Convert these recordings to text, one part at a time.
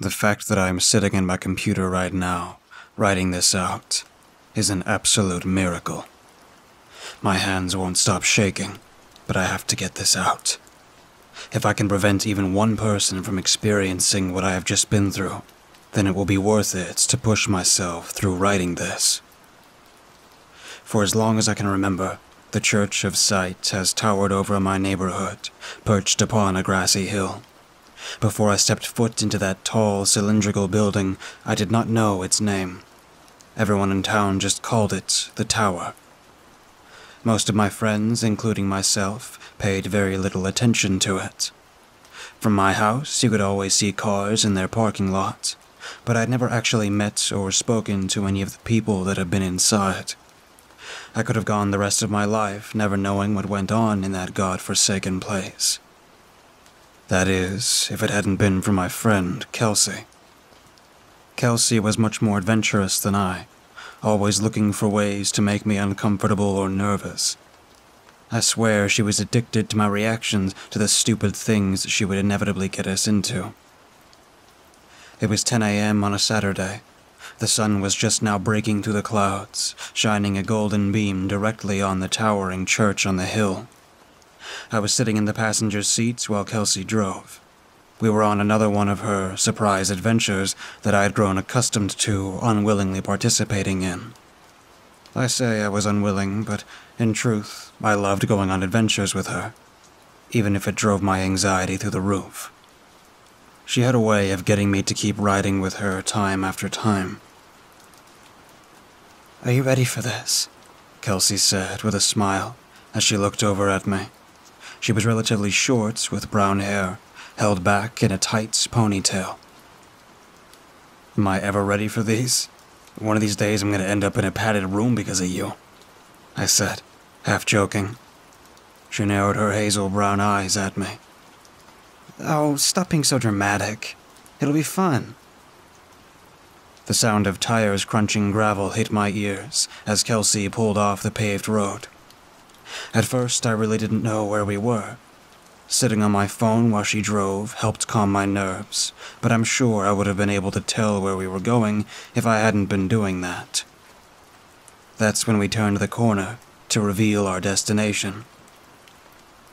The fact that I am sitting in my computer right now, writing this out, is an absolute miracle. My hands won't stop shaking, but I have to get this out. If I can prevent even one person from experiencing what I have just been through, then it will be worth it to push myself through writing this. For as long as I can remember, the Church of Sight has towered over my neighborhood, perched upon a grassy hill. Before I stepped foot into that tall, cylindrical building, I did not know its name. Everyone in town just called it the Tower. Most of my friends, including myself, paid very little attention to it. From my house, you could always see cars in their parking lot, but I'd never actually met or spoken to any of the people that had been inside. I could have gone the rest of my life never knowing what went on in that god-forsaken place. That is, if it hadn't been for my friend, Kelsey. Kelsey was much more adventurous than I, always looking for ways to make me uncomfortable or nervous. I swear she was addicted to my reactions to the stupid things she would inevitably get us into. It was 10 a.m. on a Saturday. The sun was just now breaking through the clouds, shining a golden beam directly on the towering church on the hill. I was sitting in the passenger seat while Kelsey drove. We were on another one of her surprise adventures that I had grown accustomed to unwillingly participating in. I say I was unwilling, but in truth, I loved going on adventures with her, even if it drove my anxiety through the roof. She had a way of getting me to keep riding with her time after time. Are you ready for this? Kelsey said with a smile as she looked over at me. She was relatively short with brown hair, held back in a tight ponytail. Am I ever ready for these? One of these days I'm going to end up in a padded room because of you, I said, half joking. She narrowed her hazel brown eyes at me. Oh, stop being so dramatic. It'll be fun. The sound of tires crunching gravel hit my ears as Kelsey pulled off the paved road. At first, I really didn't know where we were. Sitting on my phone while she drove helped calm my nerves, but I'm sure I would have been able to tell where we were going if I hadn't been doing that. That's when we turned the corner to reveal our destination.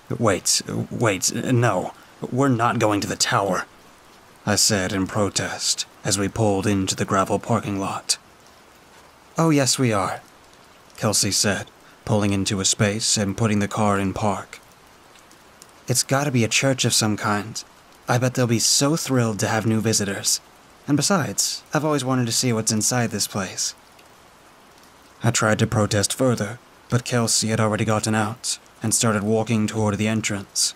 Wait, wait, no. We're not going to the tower, I said in protest as we pulled into the gravel parking lot. Oh, yes, we are, Kelsey said, pulling into a space and putting the car in park. It's gotta be a church of some kind. I bet they'll be so thrilled to have new visitors. And besides, I've always wanted to see what's inside this place. I tried to protest further, but Kelsey had already gotten out and started walking toward the entrance.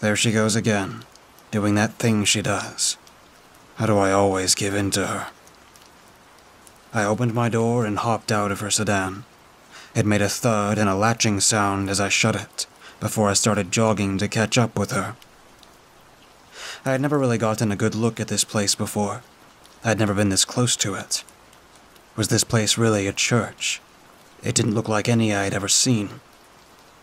There she goes again, doing that thing she does. How do I always give in to her? I opened my door and hopped out of her sedan. It made a thud and a latching sound as I shut it, before I started jogging to catch up with her. I had never really gotten a good look at this place before. I had never been this close to it. Was this place really a church? It didn't look like any I had ever seen.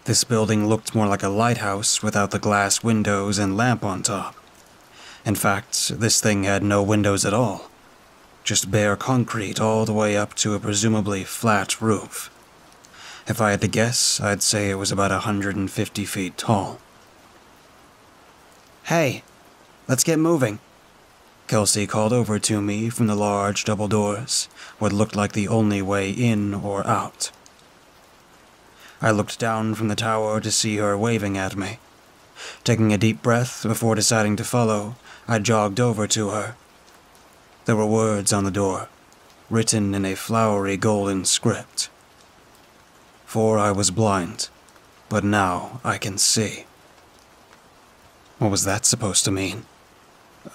This building looked more like a lighthouse without the glass windows and lamp on top. In fact, this thing had no windows at all. Just bare concrete all the way up to a presumably flat roof. If I had to guess, I'd say it was about 150 feet tall. Hey, let's get moving. Kelsey called over to me from the large double doors, what looked like the only way in or out. I looked down from the tower to see her waving at me. Taking a deep breath before deciding to follow, I jogged over to her. There were words on the door, written in a flowery golden script. For I was blind, but now I can see. What was that supposed to mean?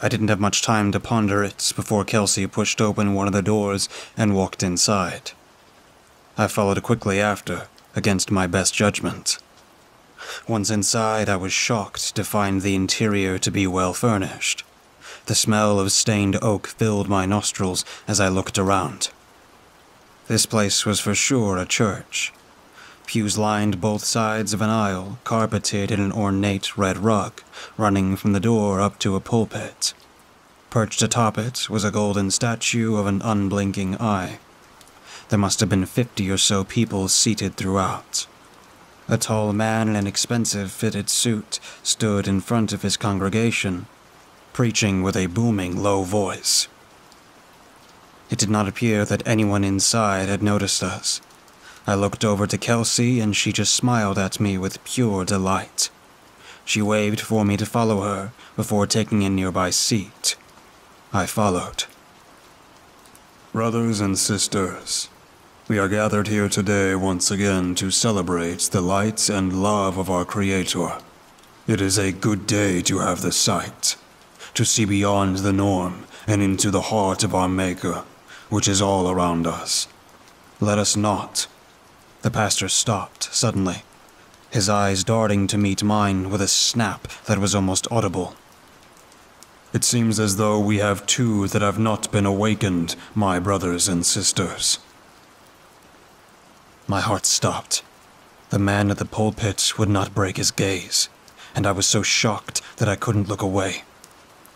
I didn't have much time to ponder it before Kelsey pushed open one of the doors and walked inside. I followed quickly after, against my best judgment. Once inside, I was shocked to find the interior to be well furnished. The smell of stained oak filled my nostrils as I looked around. This place was for sure a church. Pews lined both sides of an aisle, carpeted in an ornate red rug, running from the door up to a pulpit. Perched atop it was a golden statue of an unblinking eye. There must have been fifty or so people seated throughout. A tall man in an expensive fitted suit stood in front of his congregation, preaching with a booming low voice. It did not appear that anyone inside had noticed us. I looked over to Kelsey and she just smiled at me with pure delight. She waved for me to follow her before taking a nearby seat. I followed. Brothers and sisters, we are gathered here today once again to celebrate the light and love of our Creator. It is a good day to have the sight, to see beyond the norm and into the heart of our Maker, which is all around us. Let us not. The pastor stopped suddenly, his eyes darting to meet mine with a snap that was almost audible. It seems as though we have two that have not been awakened, my brothers and sisters. My heart stopped. The man at the pulpit would not break his gaze, and I was so shocked that I couldn't look away.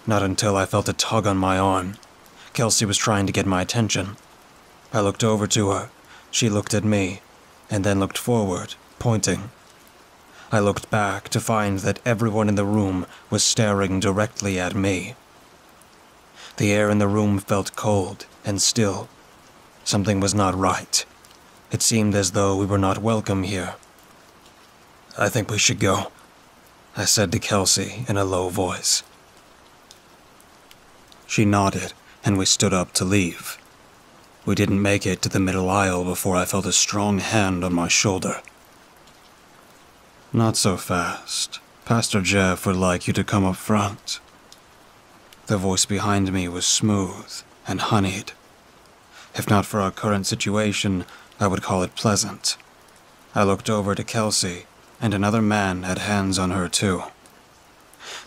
Not until I felt a tug on my arm. Kelsey was trying to get my attention. I looked over to her. She looked at me, and then looked forward, pointing. I looked back to find that everyone in the room was staring directly at me. The air in the room felt cold and still. Something was not right. It seemed as though we were not welcome here. I think we should go, I said to Kelsey in a low voice. She nodded, and we stood up to leave. We didn't make it to the middle aisle before I felt a strong hand on my shoulder. Not so fast. Pastor Jeff would like you to come up front. The voice behind me was smooth and honeyed. If not for our current situation, I would call it pleasant. I looked over to Kelsey, and another man had hands on her too.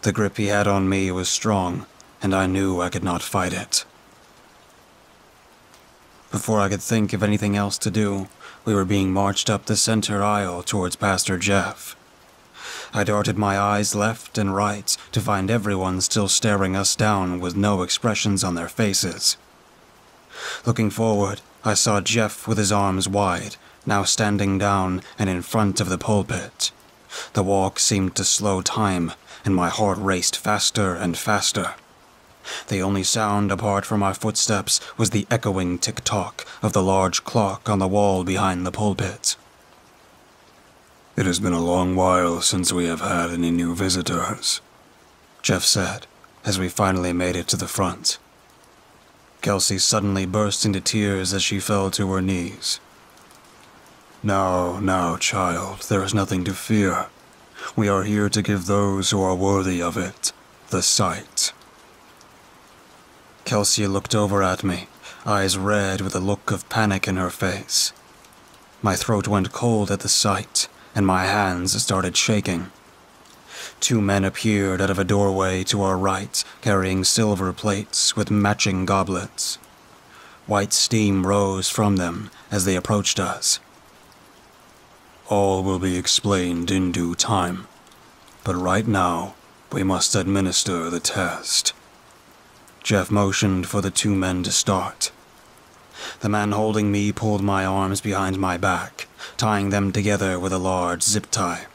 The grip he had on me was strong, and I knew I could not fight it. Before I could think of anything else to do, we were being marched up the center aisle towards Pastor Jeff. I darted my eyes left and right to find everyone still staring us down with no expressions on their faces. Looking forward, I saw Jeff with his arms wide, now standing down and in front of the pulpit. The walk seemed to slow time, and my heart raced faster and faster. The only sound apart from our footsteps was the echoing tick tock of the large clock on the wall behind the pulpit. It has been a long while since we have had any new visitors, Jeff said, as we finally made it to the front. Kelsey suddenly burst into tears as she fell to her knees. Now, now, child, there is nothing to fear. We are here to give those who are worthy of it the sight. Kelsey looked over at me, eyes red with a look of panic in her face. My throat went cold at the sight, and my hands started shaking. Two men appeared out of a doorway to our right, carrying silver plates with matching goblets. White steam rose from them as they approached us. All will be explained in due time, but right now, we must administer the test. Jeff motioned for the two men to start. The man holding me pulled my arms behind my back, tying them together with a large zip tie.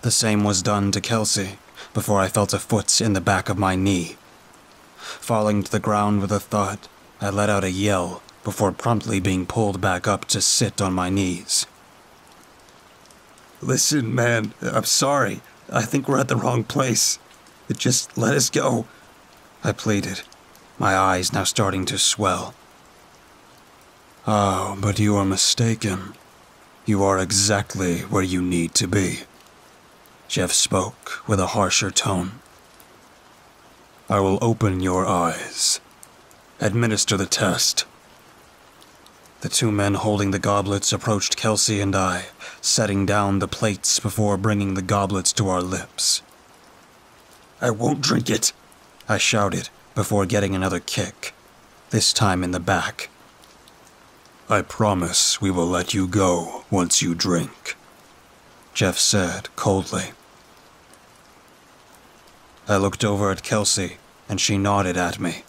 The same was done to Kelsey before I felt a foot in the back of my knee. Falling to the ground with a thud, I let out a yell before promptly being pulled back up to sit on my knees. Listen, man, I'm sorry. I think we're at the wrong place. Just let us go. I pleaded, my eyes now starting to swell. Oh, but you are mistaken. You are exactly where you need to be. Jeff spoke with a harsher tone. I will open your eyes. Administer the test. The two men holding the goblets approached Kelsey and I, setting down the plates before bringing the goblets to our lips. I won't drink it, I shouted before getting another kick, this time in the back. I promise we will let you go once you drink, Jeff said coldly. I looked over at Kelsey, and she nodded at me.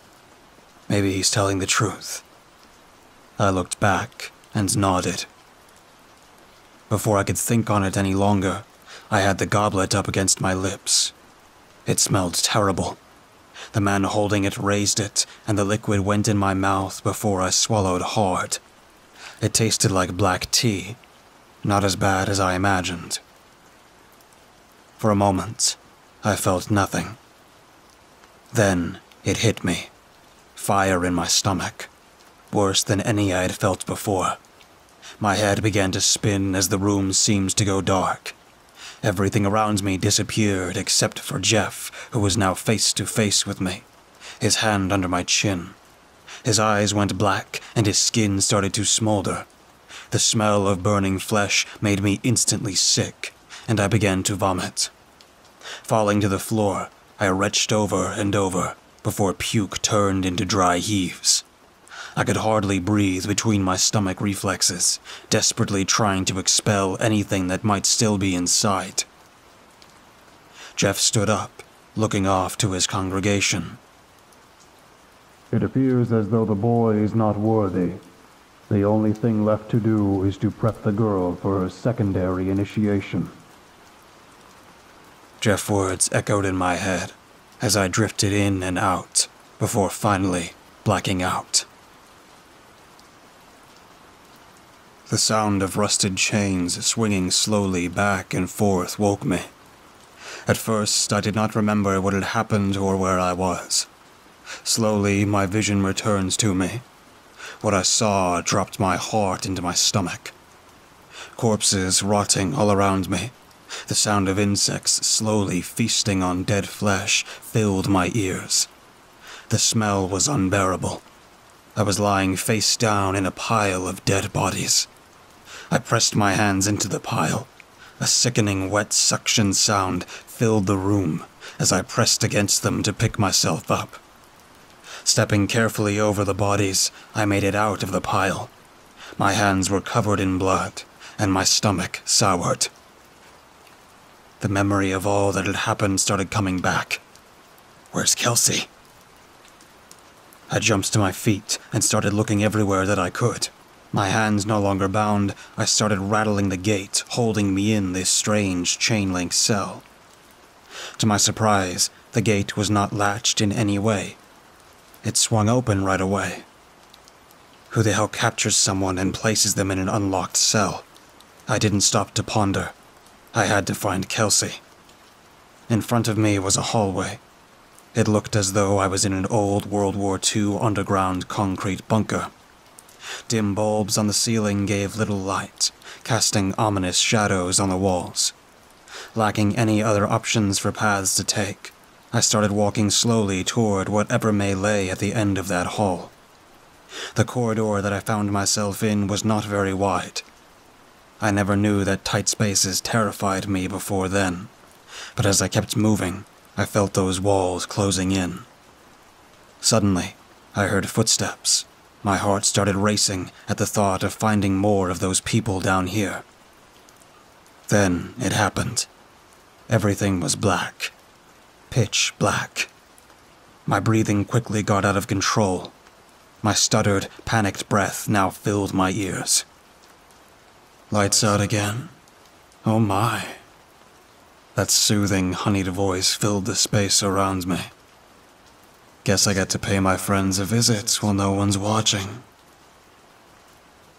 Maybe he's telling the truth. I looked back and nodded. Before I could think on it any longer, I had the goblet up against my lips. It smelled terrible. The man holding it raised it, and the liquid went in my mouth before I swallowed hard. It tasted like black tea, not as bad as I imagined. For a moment, I felt nothing. Then it hit me. Fire in my stomach. Worse than any I had felt before. My head began to spin as the room seemed to go dark. Everything around me disappeared except for Jeff, who was now face to face with me, his hand under my chin. His eyes went black and his skin started to smolder. The smell of burning flesh made me instantly sick, and I began to vomit. Falling to the floor, I retched over and over before puke turned into dry heaves. I could hardly breathe between my stomach reflexes, desperately trying to expel anything that might still be inside. Jeff stood up, looking off to his congregation. It appears as though the boy is not worthy. The only thing left to do is to prep the girl for her secondary initiation. Jeff's words echoed in my head as I drifted in and out before finally blacking out. The sound of rusted chains swinging slowly back and forth woke me. At first, I did not remember what had happened or where I was. Slowly, my vision returns to me. What I saw dropped my heart into my stomach. Corpses rotting all around me. The sound of insects slowly feasting on dead flesh filled my ears. The smell was unbearable. I was lying face down in a pile of dead bodies. I pressed my hands into the pile. A sickening wet suction sound filled the room as I pressed against them to pick myself up. Stepping carefully over the bodies, I made it out of the pile. My hands were covered in blood, and my stomach soured. The memory of all that had happened started coming back. Where's Kelsey? I jumped to my feet and started looking everywhere that I could. My hands no longer bound, I started rattling the gate, holding me in this strange chain link cell. To my surprise, the gate was not latched in any way. It swung open right away. Who the hell captures someone and places them in an unlocked cell? I didn't stop to ponder. I had to find Kelsey. In front of me was a hallway. It looked as though I was in an old World War II underground concrete bunker. Dim bulbs on the ceiling gave little light, casting ominous shadows on the walls. Lacking any other options for paths to take, I started walking slowly toward whatever may lay at the end of that hall. The corridor that I found myself in was not very wide. I never knew that tight spaces terrified me before then, but as I kept moving, I felt those walls closing in. Suddenly, I heard footsteps, my heart started racing at the thought of finding more of those people down here. Then it happened. Everything was black. Pitch black. My breathing quickly got out of control. My stuttered, panicked breath now filled my ears. Lights out again. Oh my. That soothing, honeyed voice filled the space around me. Guess I get to pay my friends a visit while no one's watching.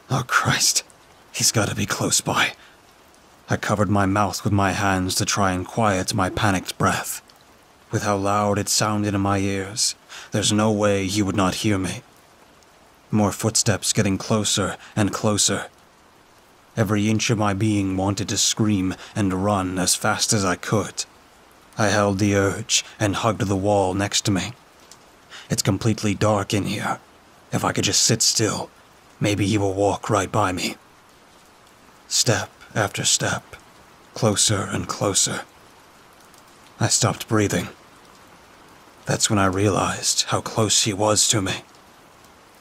Oh, Christ. He's gotta be close by. I covered my mouth with my hands to try and quiet my panicked breath. With how loud it sounded in my ears, there's no way he would not hear me. More footsteps getting closer and closer. Every inch of my being wanted to scream and run as fast as I could. I held the urge and hugged the wall next to me. It's completely dark in here. If I could just sit still, maybe he will walk right by me. Step after step, closer and closer. I stopped breathing. That's when I realized how close he was to me.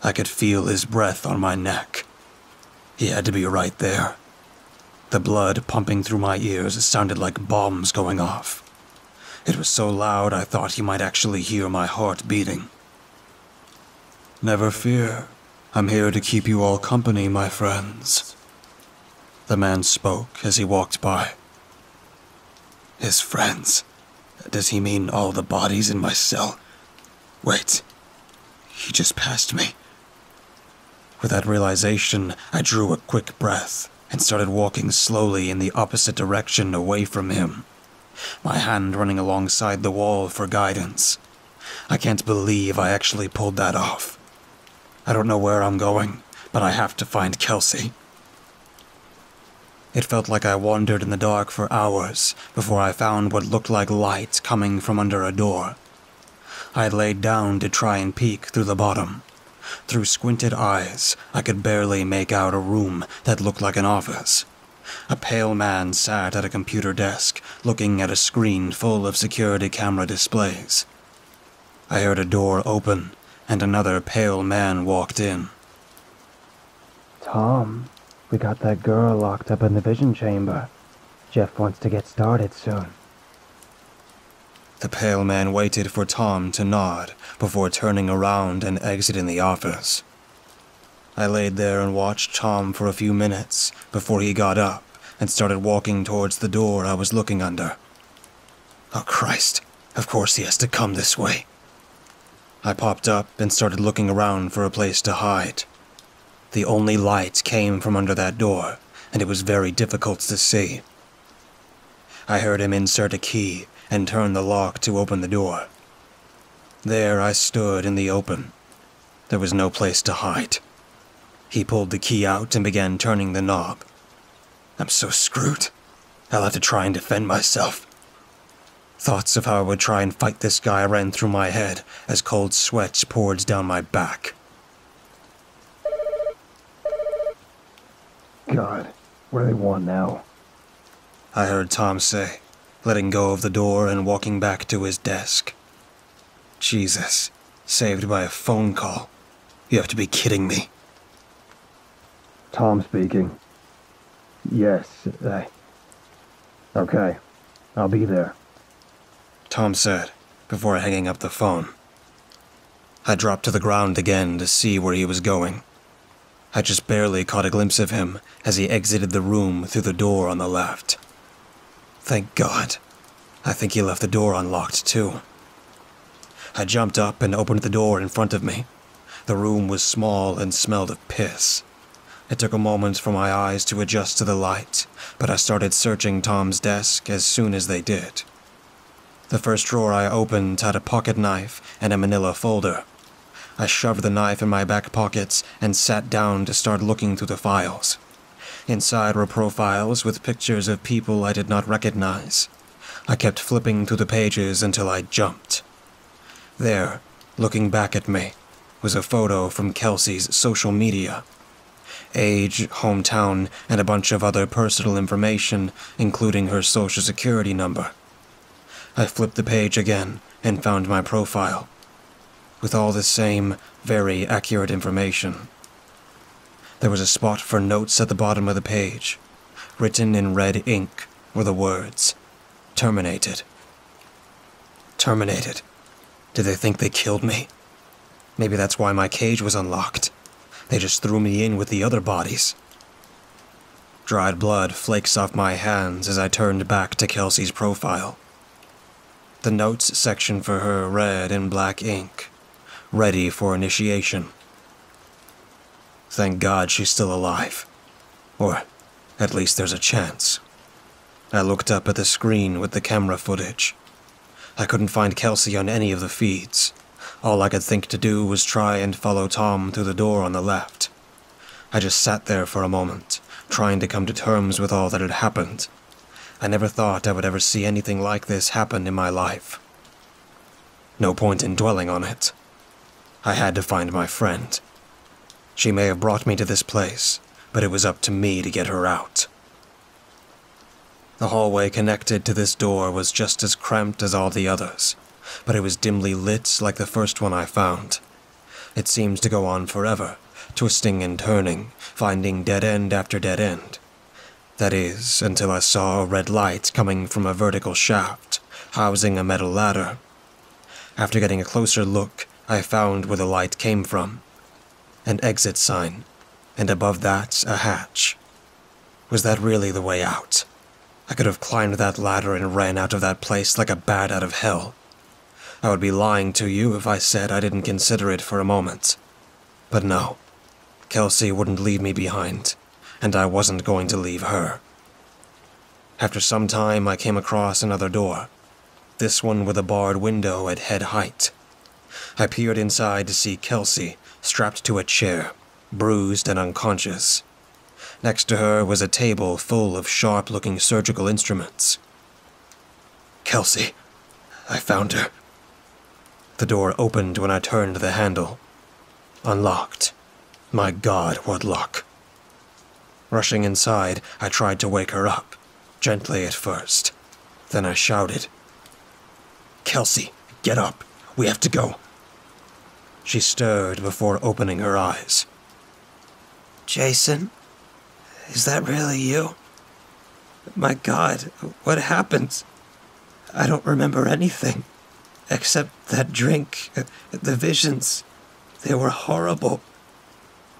I could feel his breath on my neck. He had to be right there. The blood pumping through my ears sounded like bombs going off. It was so loud I thought he might actually hear my heart beating. Never fear. I'm here to keep you all company, my friends. The man spoke as he walked by. His friends? Does he mean all the bodies in my cell? Wait, he just passed me. With that realization, I drew a quick breath and started walking slowly in the opposite direction away from him, my hand running alongside the wall for guidance. I can't believe I actually pulled that off. I don't know where I'm going, but I have to find Kelsey. It felt like I wandered in the dark for hours before I found what looked like light coming from under a door. I laid down to try and peek through the bottom. Through squinted eyes, I could barely make out a room that looked like an office. A pale man sat at a computer desk, looking at a screen full of security camera displays. I heard a door open, and another pale man walked in. Tom, we got that girl locked up in the vision chamber. Jeff wants to get started soon. The pale man waited for Tom to nod before turning around and exiting the office. I laid there and watched Tom for a few minutes before he got up and started walking towards the door I was looking under. Oh, Christ. Of course he has to come this way. I popped up and started looking around for a place to hide. The only light came from under that door, and it was very difficult to see. I heard him insert a key and turn the lock to open the door. There I stood in the open. There was no place to hide. He pulled the key out and began turning the knob. I'm so screwed. I'll have to try and defend myself. Thoughts of how I would try and fight this guy ran through my head as cold sweats poured down my back. God, what do they want now? I heard Tom say, letting go of the door and walking back to his desk. Jesus, saved by a phone call. You have to be kidding me. Tom speaking. Yes, I. Okay, I'll be there. Tom said, before hanging up the phone. I dropped to the ground again to see where he was going. I just barely caught a glimpse of him as he exited the room through the door on the left. Thank God. I think he left the door unlocked too. I jumped up and opened the door in front of me. The room was small and smelled of piss. It took a moment for my eyes to adjust to the light, but I started searching Tom's desk as soon as they did. The first drawer I opened had a pocket knife and a manila folder. I shoved the knife in my back pockets and sat down to start looking through the files. Inside were profiles with pictures of people I did not recognize. I kept flipping through the pages until I jumped. There, looking back at me, was a photo from Kelsey's social media. Age, hometown, and a bunch of other personal information, including her social security number. I flipped the page again and found my profile. With all the same, very accurate information. There was a spot for notes at the bottom of the page. Written in red ink were the words Terminated. Terminated. Did they think they killed me? Maybe that's why my cage was unlocked. They just threw me in with the other bodies. Dried blood flakes off my hands as I turned back to Kelsey's profile. The notes section for her read in black ink, ready for initiation. Thank God she's still alive. Or at least there's a chance. I looked up at the screen with the camera footage. I couldn't find Kelsey on any of the feeds. All I could think to do was try and follow Tom through the door on the left. I just sat there for a moment, trying to come to terms with all that had happened. I never thought I would ever see anything like this happen in my life. No point in dwelling on it. I had to find my friend. She may have brought me to this place, but it was up to me to get her out. The hallway connected to this door was just as cramped as all the others, but it was dimly lit like the first one I found. It seemed to go on forever, twisting and turning, finding dead end after dead end. That is, until I saw a red light coming from a vertical shaft, housing a metal ladder. After getting a closer look, I found where the light came from an exit sign, and above that, a hatch. Was that really the way out? I could have climbed that ladder and ran out of that place like a bat out of hell. I would be lying to you if I said I didn't consider it for a moment. But no, Kelsey wouldn't leave me behind, and I wasn't going to leave her. After some time, I came across another door, this one with a barred window at head height. I peered inside to see Kelsey strapped to a chair, bruised and unconscious. Next to her was a table full of sharp looking surgical instruments. Kelsey, I found her. The door opened when I turned the handle. Unlocked. My god, what luck. Rushing inside, I tried to wake her up, gently at first. Then I shouted, Kelsey, get up. We have to go. She stirred before opening her eyes. Jason? Is that really you? My god, what happened? I don't remember anything. Except that drink, the visions. They were horrible.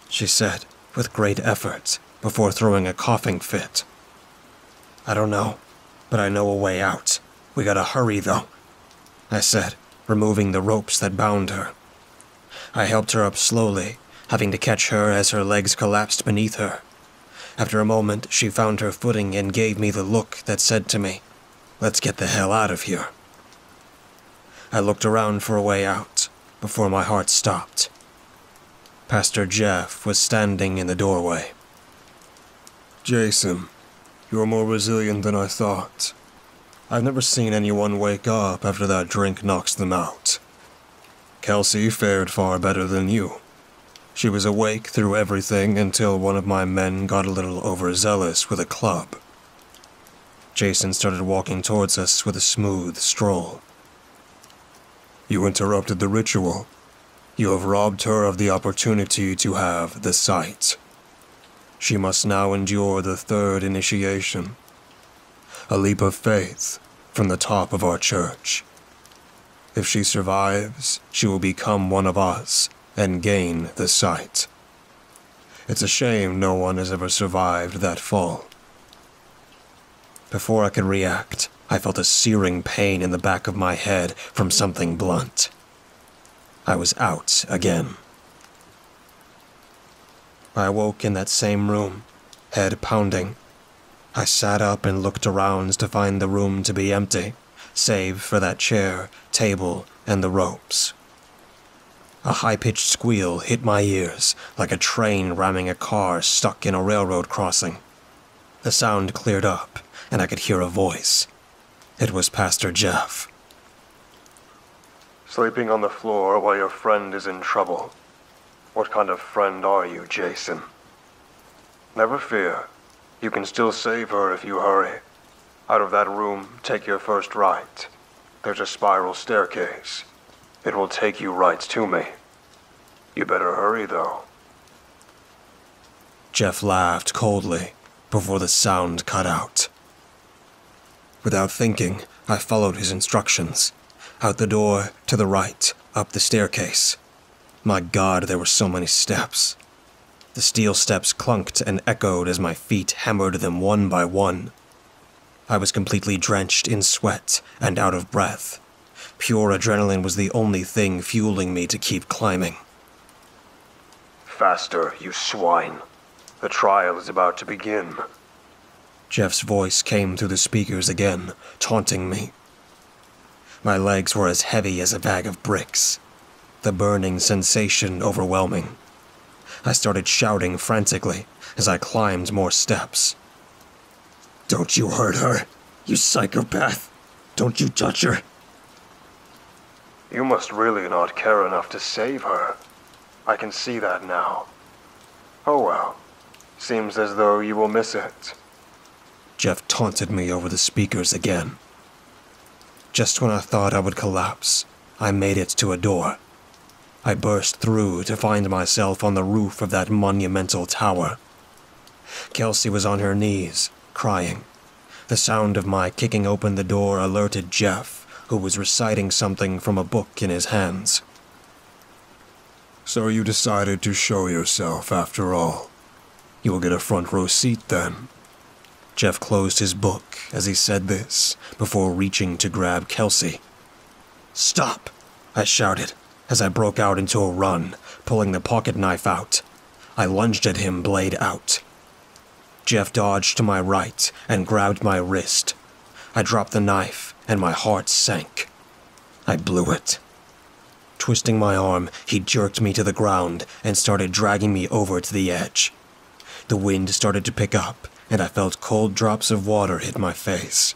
She said, with great effort, before throwing a coughing fit. I don't know, but I know a way out. We gotta hurry, though. I said, removing the ropes that bound her. I helped her up slowly, having to catch her as her legs collapsed beneath her. After a moment, she found her footing and gave me the look that said to me, Let's get the hell out of here. I looked around for a way out before my heart stopped. Pastor Jeff was standing in the doorway. Jason, you're more resilient than I thought. I've never seen anyone wake up after that drink knocks them out. Kelsey fared far better than you. She was awake through everything until one of my men got a little overzealous with a club. Jason started walking towards us with a smooth stroll. You interrupted the ritual. You have robbed her of the opportunity to have the sight. She must now endure the third initiation. A leap of faith from the top of our church. If she survives, she will become one of us and gain the sight. It's a shame no one has ever survived that fall. Before I could react, I felt a searing pain in the back of my head from something blunt. I was out again. I awoke in that same room, head pounding. I sat up and looked around to find the room to be empty, save for that chair, table, and the ropes. A high pitched squeal hit my ears like a train ramming a car stuck in a railroad crossing. The sound cleared up, and I could hear a voice. It was Pastor Jeff. Sleeping on the floor while your friend is in trouble. What kind of friend are you, Jason? Never fear. You can still save her if you hurry. Out of that room, take your first right. There's a spiral staircase. It will take you right to me. You better hurry, though. Jeff laughed coldly before the sound cut out. Without thinking, I followed his instructions. Out the door, to the right, up the staircase. My god, there were so many steps. The steel steps clunked and echoed as my feet hammered them one by one. I was completely drenched in sweat and out of breath. Pure adrenaline was the only thing fueling me to keep climbing. Faster, you swine. The trial is about to begin. Jeff's voice came through the speakers again, taunting me. My legs were as heavy as a bag of bricks, the burning sensation overwhelming. I started shouting frantically as I climbed more steps. Don't you hurt her, you psychopath. Don't you touch her. You must really not care enough to save her. I can see that now. Oh well. Seems as though you will miss it. Jeff taunted me over the speakers again. Just when I thought I would collapse, I made it to a door. I burst through to find myself on the roof of that monumental tower. Kelsey was on her knees, crying. The sound of my kicking open the door alerted Jeff, who was reciting something from a book in his hands. So you decided to show yourself after all. You will get a front row seat then. Jeff closed his book as he said this before reaching to grab Kelsey. Stop! I shouted as I broke out into a run, pulling the pocket knife out. I lunged at him, blade out. Jeff dodged to my right and grabbed my wrist. I dropped the knife and my heart sank. I blew it. Twisting my arm, he jerked me to the ground and started dragging me over to the edge. The wind started to pick up, and I felt cold drops of water hit my face.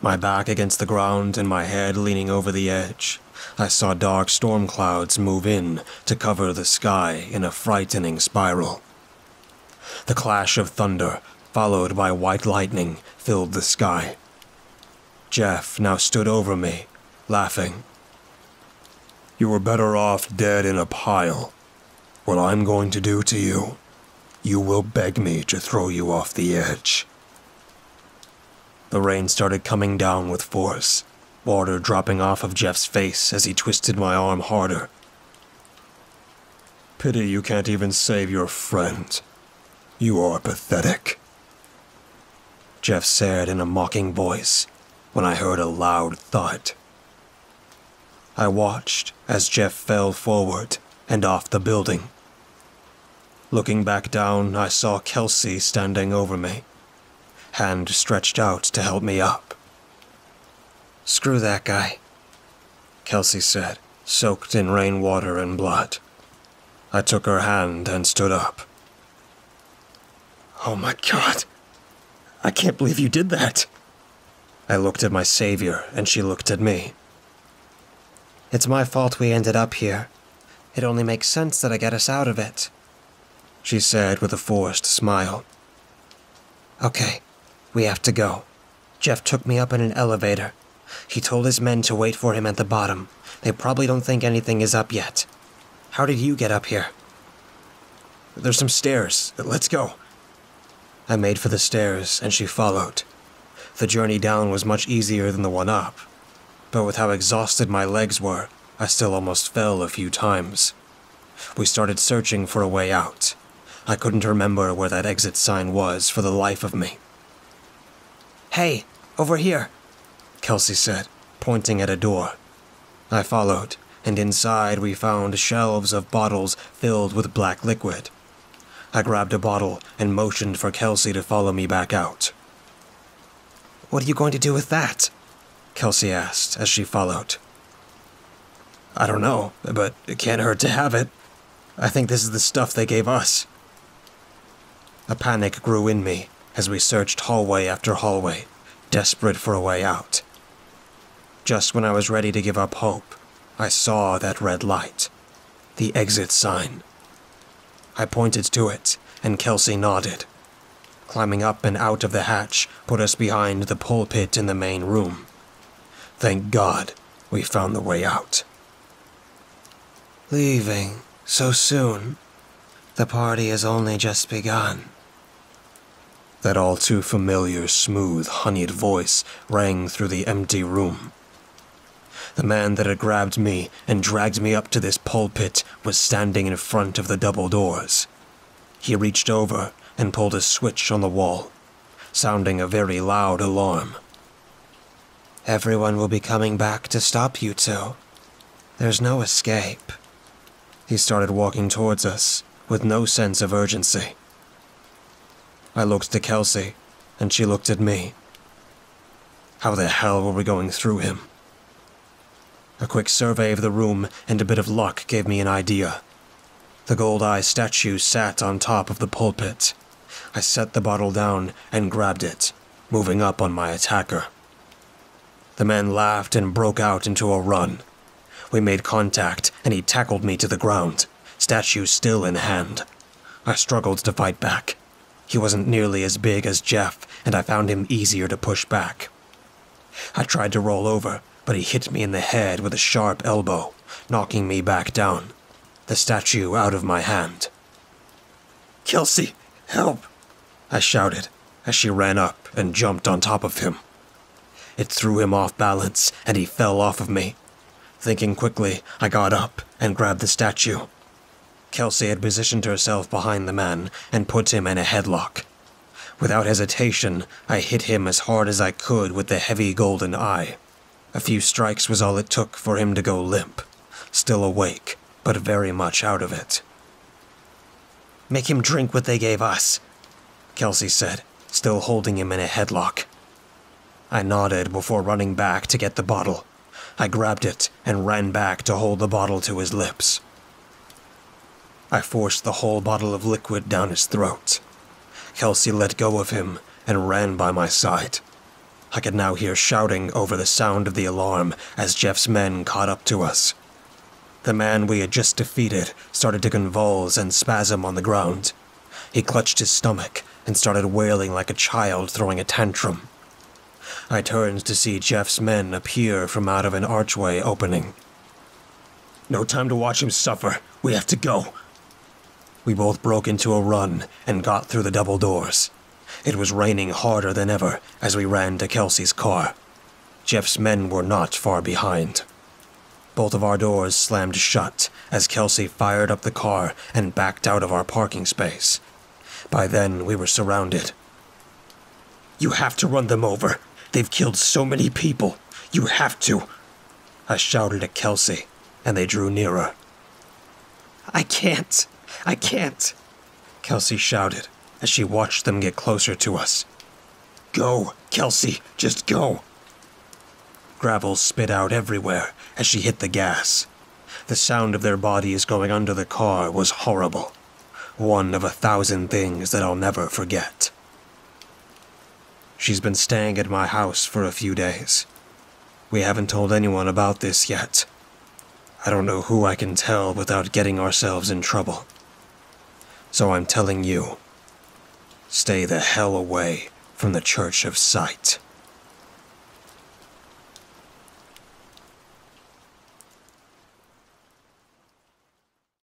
My back against the ground and my head leaning over the edge, I saw dark storm clouds move in to cover the sky in a frightening spiral. The clash of thunder, followed by white lightning, filled the sky. Jeff now stood over me, laughing. You were better off dead in a pile. What I'm going to do to you, you will beg me to throw you off the edge. The rain started coming down with force, water dropping off of Jeff's face as he twisted my arm harder. Pity you can't even save your friend. You are pathetic. Jeff said in a mocking voice when I heard a loud thud. I watched as Jeff fell forward and off the building. Looking back down, I saw Kelsey standing over me, hand stretched out to help me up. Screw that guy, Kelsey said, soaked in rainwater and blood. I took her hand and stood up. Oh my god. I can't believe you did that. I looked at my savior, and she looked at me. It's my fault we ended up here. It only makes sense that I get us out of it, she said with a forced smile. Okay, we have to go. Jeff took me up in an elevator. He told his men to wait for him at the bottom. They probably don't think anything is up yet. How did you get up here? There's some stairs. Let's go. I made for the stairs, and she followed. The journey down was much easier than the one up, but with how exhausted my legs were, I still almost fell a few times. We started searching for a way out. I couldn't remember where that exit sign was for the life of me. Hey, over here, Kelsey said, pointing at a door. I followed, and inside we found shelves of bottles filled with black liquid. I grabbed a bottle and motioned for Kelsey to follow me back out. What are you going to do with that? Kelsey asked as she followed. I don't know, but it can't hurt to have it. I think this is the stuff they gave us. A panic grew in me as we searched hallway after hallway, desperate for a way out. Just when I was ready to give up hope, I saw that red light. The exit sign. I pointed to it, and Kelsey nodded. Climbing up and out of the hatch put us behind the pulpit in the main room. Thank God we found the way out. Leaving so soon? The party has only just begun. That all too familiar, smooth, honeyed voice rang through the empty room. The man that had grabbed me and dragged me up to this pulpit was standing in front of the double doors. He reached over and pulled a switch on the wall, sounding a very loud alarm. Everyone will be coming back to stop you two. There's no escape. He started walking towards us with no sense of urgency. I looked to Kelsey, and she looked at me. How the hell were we going through him? A quick survey of the room and a bit of luck gave me an idea. The gold eye statue sat on top of the pulpit. I set the bottle down and grabbed it, moving up on my attacker. The man laughed and broke out into a run. We made contact, and he tackled me to the ground, statue still in hand. I struggled to fight back. He wasn't nearly as big as Jeff, and I found him easier to push back. I tried to roll over, but he hit me in the head with a sharp elbow, knocking me back down, the statue out of my hand. Kelsey, help! I shouted as she ran up and jumped on top of him. it threw him off balance and he fell off of me. Thinking quickly, I got up and grabbed the statue. Kelsey had positioned herself behind the man and put him in a headlock. Without hesitation, I hit him as hard as I could with the heavy golden eye. A few strikes was all it took for him to go limp, still awake, but very much out of it. Make him drink what they gave us, Kelsey said, still holding him in a headlock. I nodded before running back to get the bottle. I grabbed it and ran back to hold the bottle to his lips. I forced the whole bottle of liquid down his throat. Kelsey let go of him and ran by my side. I could now hear shouting over the sound of the alarm as Jeff's men caught up to us. The man we had just defeated started to convulse and spasm on the ground. He clutched his stomach and started wailing like a child throwing a tantrum. I turned to see Jeff's men appear from out of an archway opening. No time to watch him suffer. We have to go. We both broke into a run and got through the double doors. It was raining harder than ever as we ran to Kelsey's car. Jeff's men were not far behind. Both of our doors slammed shut as Kelsey fired up the car and backed out of our parking space. By then, we were surrounded. You have to run them over. They've killed so many people. You have to. I shouted at Kelsey, and they drew nearer. I can't. I can't. Kelsey shouted as she watched them get closer to us. Go, Kelsey, just go. Gravel spit out everywhere as she hit the gas. The sound of their bodies going under the car was horrible. One of a thousand things that I'll never forget. She's been staying at my house for a few days. We haven't told anyone about this yet. I don't know who I can tell without getting ourselves in trouble. So I'm telling you stay the hell away from the Church of Sight.